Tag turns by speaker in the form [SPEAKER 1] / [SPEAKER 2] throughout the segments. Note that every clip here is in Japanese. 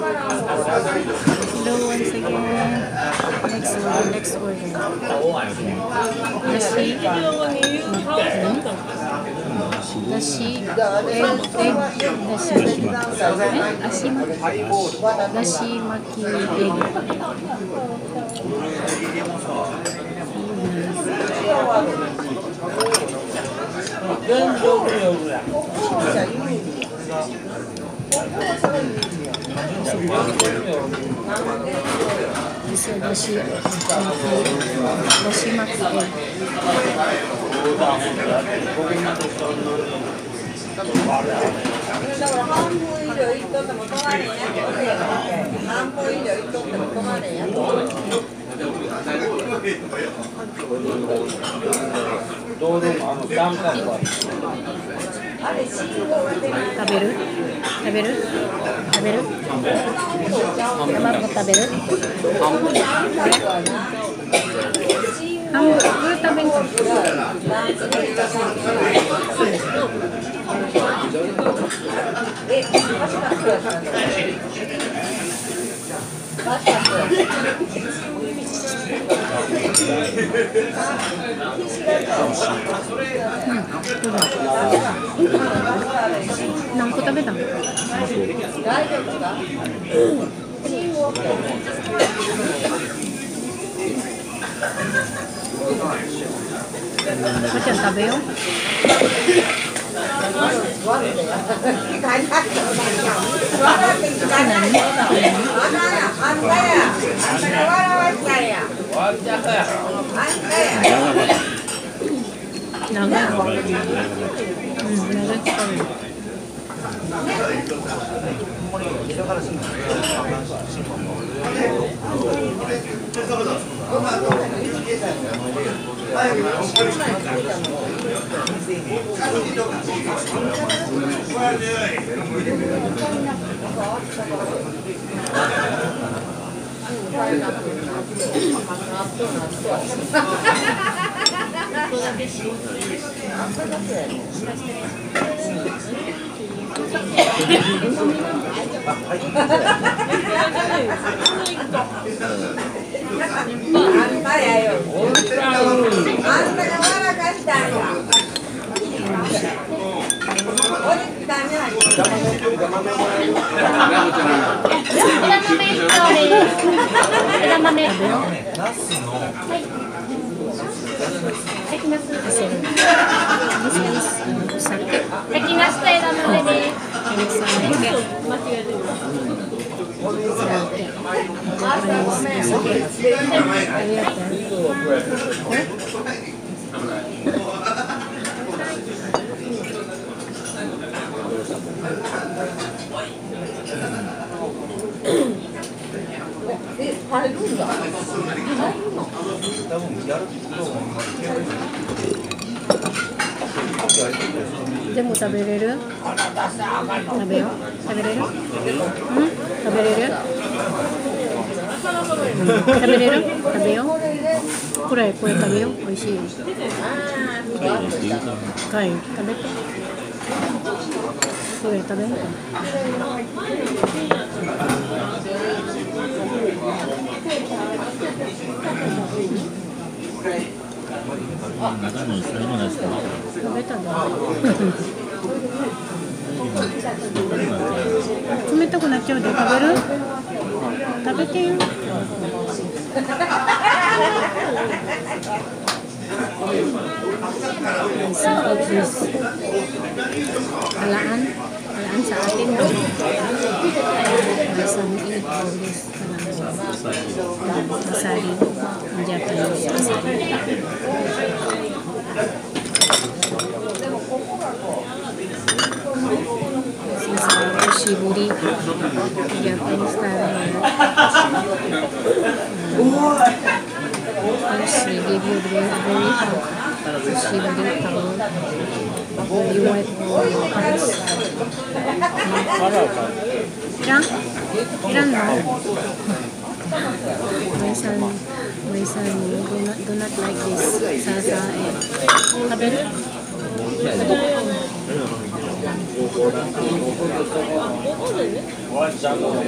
[SPEAKER 1] Hello once again. Next order, next order. Dashi. Dashi. Egg. Egg. Dashi. Eh? Ashimaki. Dashi maki egg.
[SPEAKER 2] あ
[SPEAKER 3] れ信号が出ない
[SPEAKER 1] 食べる？食べる？食べる？卵食べる？半分食べん。か
[SPEAKER 3] え、マシ
[SPEAKER 1] 何個食べたの？
[SPEAKER 3] 大丈夫ですか
[SPEAKER 1] まちゃん食べよ、長い食 べる
[SPEAKER 3] あんたやよ。あんたが笑かしたんや。お肉ダメや。
[SPEAKER 1] 枝豆食べよう
[SPEAKER 4] 焼きなしと枝豆です。
[SPEAKER 3] え、入るんだ。
[SPEAKER 1] 全部食べれる？食べよう。食べれる？うん？食べれる？食べれる？食べよう。これこれ食べよう。美味しい。よはい食べて。これ食べよう食べたんだ 冷たくなっちゃうで食べる？食べて。よ Isang obvious. Alaan. Alaan sa atin. ini eight obvious. Masari. Ang Japanese. Masari. Since Shiburi, Japanese style. She give you very, very hot shiburi towel. Very white pants. Ilan? Ilan no? My son, my son do not, do not like this. Sasa eh. Sabi?
[SPEAKER 2] ワンちゃんの
[SPEAKER 3] お母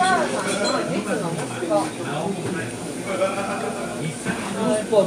[SPEAKER 3] さんの実の息子。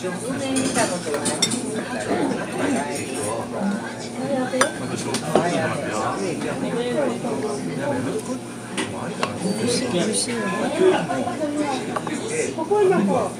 [SPEAKER 1] 見ここはやっぱ。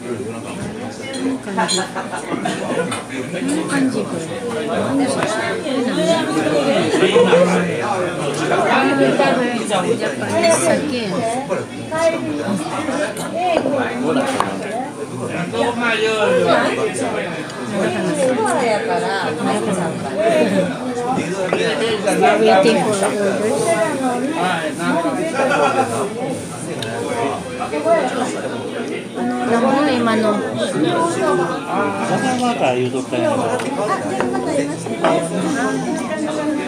[SPEAKER 1] 今の。あ、う。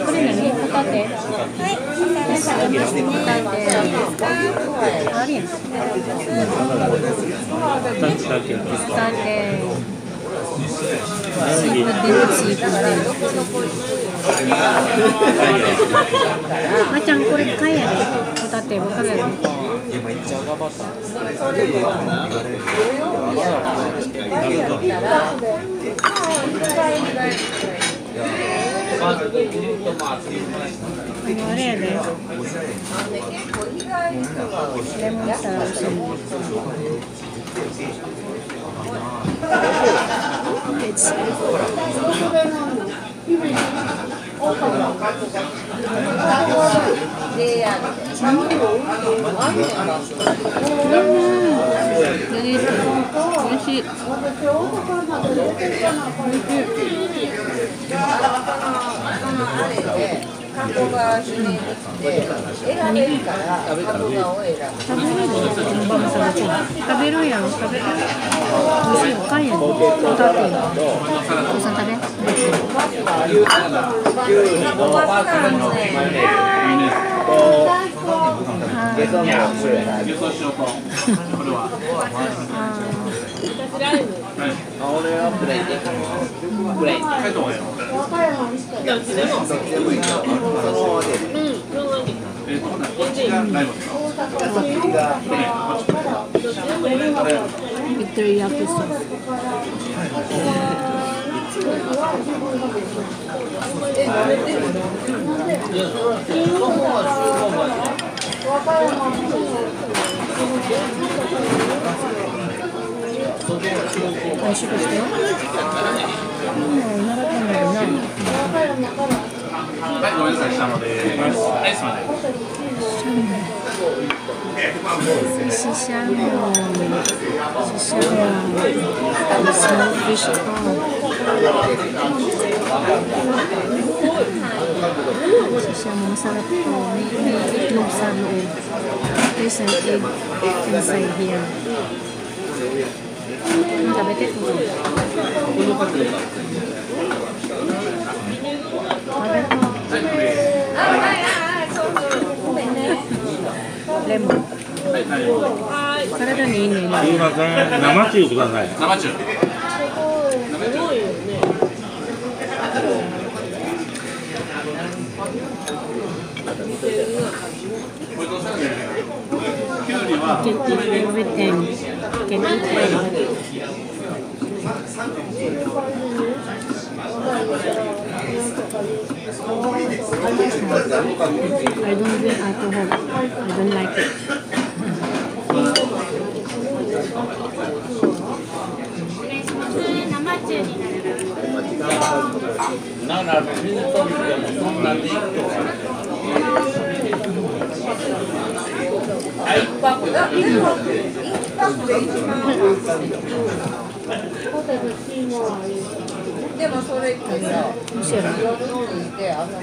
[SPEAKER 1] まちゃん。これ買えやホタテわかるやろあのあれやでレモンサワー緒に
[SPEAKER 3] であの
[SPEAKER 1] 美味しい。
[SPEAKER 3] あれで加工が指定できて選べるから加工がを選ぶ
[SPEAKER 1] 食べるの食べるやん食べる美味しいおかん。やんホタテおさん食べ
[SPEAKER 3] おばあさんのね
[SPEAKER 1] ビクトリアクソス美味しくしてようん習ったんだよな
[SPEAKER 5] はい、ごめんなさい、下まで。はい、すみません。
[SPEAKER 1] シシャモンシシャモンスモークフィッシュコーンシシャモン masarap to may, may itlog sa loob there's an egg inside here ang kabete ko lemon 体にいいね
[SPEAKER 2] すいません。生中ください
[SPEAKER 5] 生中。きゅうりは
[SPEAKER 1] I don't drink alcohol. I don't like it.
[SPEAKER 4] 生中になります。
[SPEAKER 2] なんか水飛びでもそんなに一個あ一泊だ
[SPEAKER 3] でも一泊で一万でもそれってさ
[SPEAKER 1] むしろ、
[SPEAKER 3] 夜着い。て朝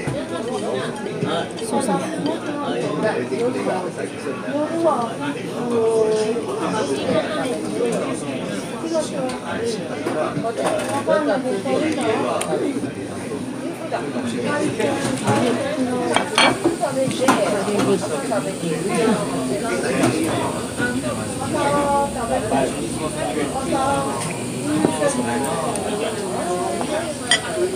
[SPEAKER 1] そう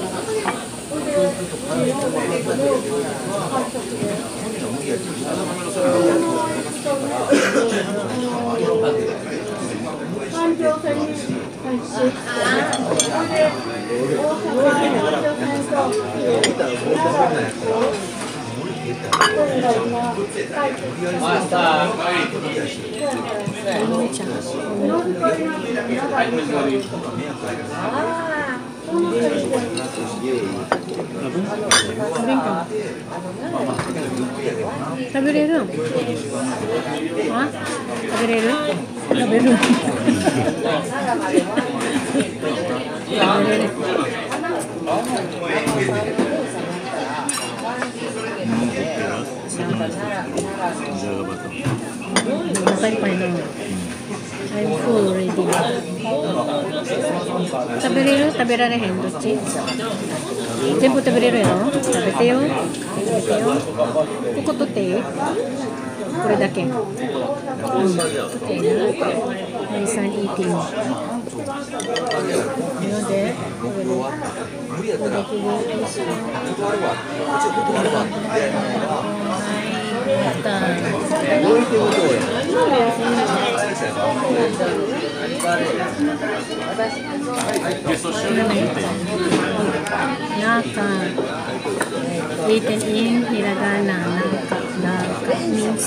[SPEAKER 1] そう。
[SPEAKER 3] 夜は
[SPEAKER 2] マスター
[SPEAKER 1] お姉ちゃん。食べんか食べれる？んあ？食べれる？食べる？食べれる。お腹いっぱいな I'm full already. 食べれる？食べられへん？どっち？全部食べれるやろ？食べてよ。食べてよ。ここ取っていい？これだけ。うん。取っていいな My son eating なんで。これで。これだけで。美味しいはい。やったNaka. Written in hiragana. Naka. Naka means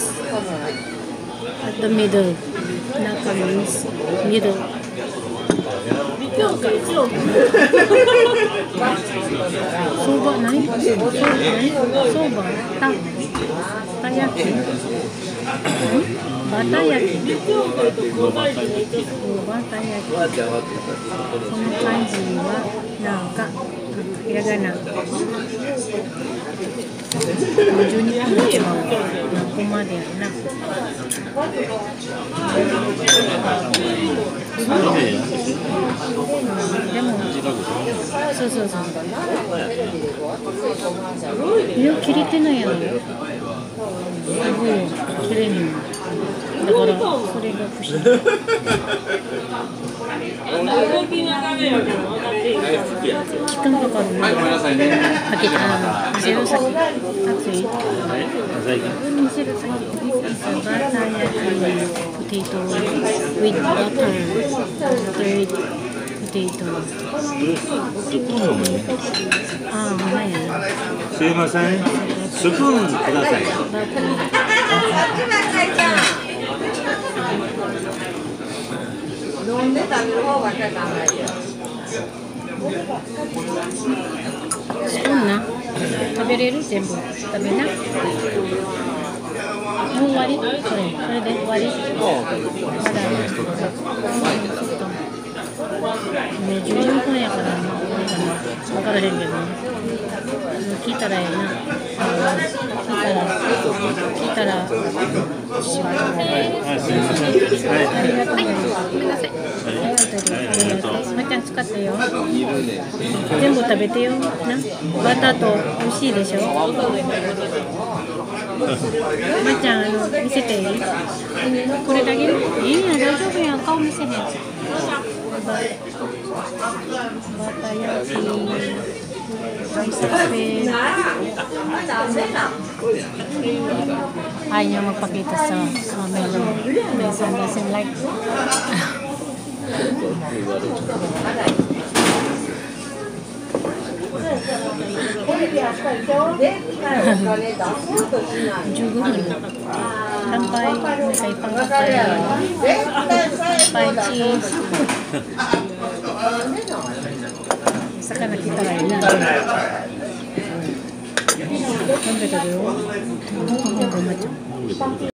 [SPEAKER 1] at the middle. Naka means middle. Soba 何ソーバ何ソーバた た焼きバタ焼き。バタ焼きこの漢字はなんかひらがな。52個も違う何個までやな。でもそうそうそう。いや切れてないやろごいよ切れんのだからそれが不思議時間かかるね開けた見せる先熱い見せる先 This is a butter yaki potato with butter buttered potato ああ、うまい。
[SPEAKER 6] すいません。スプーンください。
[SPEAKER 3] 飲んで食べる方ばっかり考えて
[SPEAKER 1] スプーンな。食べれる？全部。食べな。もう終わり？それ。それで終わり？まだ。あるそっかもう14分やから分からへんけどね。聞いたらええな聞いたら聞いたらしまう
[SPEAKER 6] はいすいませんはい
[SPEAKER 1] ありがとうございます。ごめんなさい。ありがとうございます。まちゃん使ってよ。全部食べてよ。な。バターと美味しいでしょ。まっちゃんあの見せていい？これだけ？いいや大丈夫や顔見せへん。ババター焼き。Ayaw niya magpakita sa camera. Minsan doesn't like.
[SPEAKER 3] Jugo. Kampay. May
[SPEAKER 1] pangkapay. Kampay cheese. 魚来たらいいな。食べたけど、